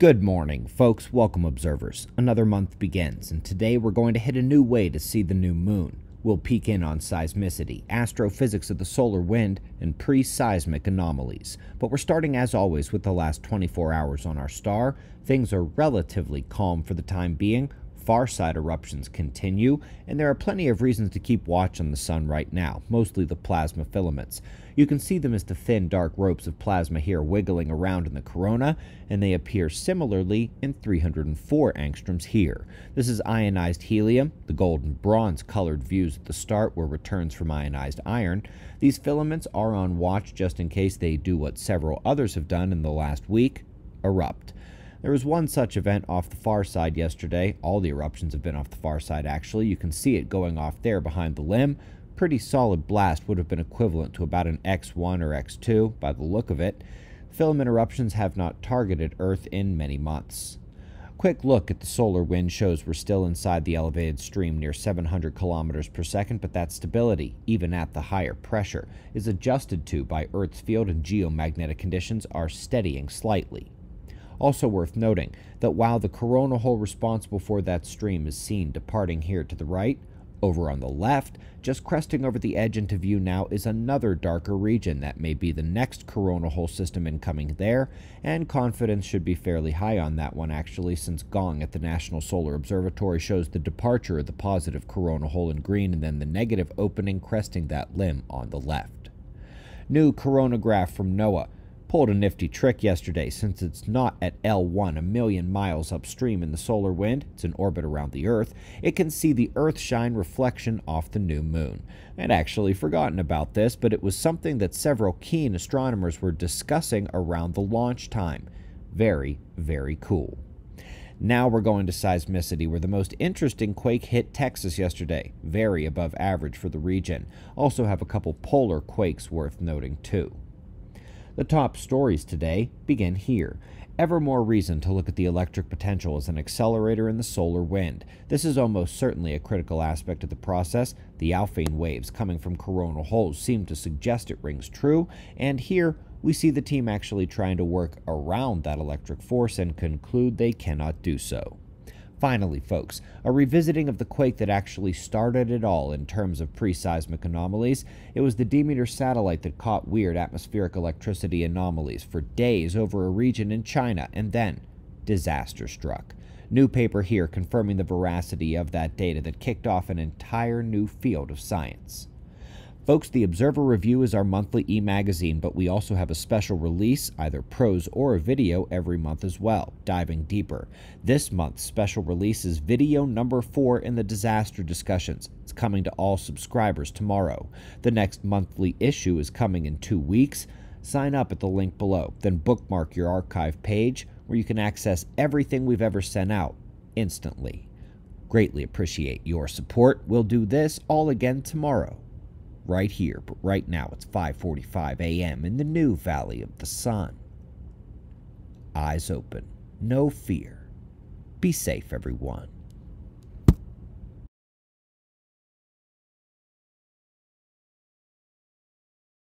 Good morning, folks. Welcome, observers. Another month begins, and today we're going to hit a new way to see the new moon. We'll peek in on seismicity, astrophysics of the solar wind, and pre seismic anomalies. But we're starting, as always, with the last 24 hours on our star. Things are relatively calm for the time being, Far side eruptions continue, and there are plenty of reasons to keep watch on the sun right now, mostly the plasma filaments. You can see them as the thin, dark ropes of plasma here wiggling around in the corona, and they appear similarly in 304 angstroms here. This is ionized helium. The golden bronze colored views at the start were returns from ionized iron. These filaments are on watch just in case they do what several others have done in the last week erupt. There was one such event off the far side yesterday. All the eruptions have been off the far side, actually. You can see it going off there behind the limb. Pretty solid blast would have been equivalent to about an X1 or X2 by the look of it. Filament eruptions have not targeted Earth in many months. Quick look at the solar wind shows we're still inside the elevated stream near 700 kilometers per second, but that stability, even at the higher pressure, is adjusted to by Earth's field and geomagnetic conditions are steadying slightly. Also worth noting that while the corona hole responsible for that stream is seen departing here to the right, over on the left, just cresting over the edge into view now is another darker region that may be the next corona hole system incoming there, and confidence should be fairly high on that one actually, since Gong at the National Solar Observatory shows the departure of the positive corona hole in green and then the negative opening cresting that limb on the left. New coronagraph from NOAA pulled a nifty trick yesterday since it's not at L1 a million miles upstream in the solar wind, it's in orbit around the Earth, it can see the Earthshine reflection off the new moon. I'd actually forgotten about this, but it was something that several keen astronomers were discussing around the launch time. Very, very cool. Now we're going to seismicity, where the most interesting quake hit Texas yesterday, very above average for the region. Also have a couple polar quakes worth noting too. The top stories today begin here. Ever more reason to look at the electric potential as an accelerator in the solar wind. This is almost certainly a critical aspect of the process. The Alfvén waves coming from coronal holes seem to suggest it rings true, and here we see the team actually trying to work around that electric force and conclude they cannot do so. Finally, folks, a revisiting of the quake that actually started it all in terms of pre seismic anomalies. It was the Demeter satellite that caught weird atmospheric electricity anomalies for days over a region in China, and then disaster struck. New paper here confirming the veracity of that data that kicked off an entire new field of science. Folks, the Observer Review is our monthly e magazine, but we also have a special release, either prose or a video, every month as well, diving deeper. This month's special release is video number four in the disaster discussions. It's coming to all subscribers tomorrow. The next monthly issue is coming in two weeks. Sign up at the link below, then bookmark your archive page where you can access everything we've ever sent out instantly. Greatly appreciate your support. We'll do this all again tomorrow right here, but right now it's 5:45 a.m. in the new Valley of the Sun. Eyes open, no fear. Be safe, everyone.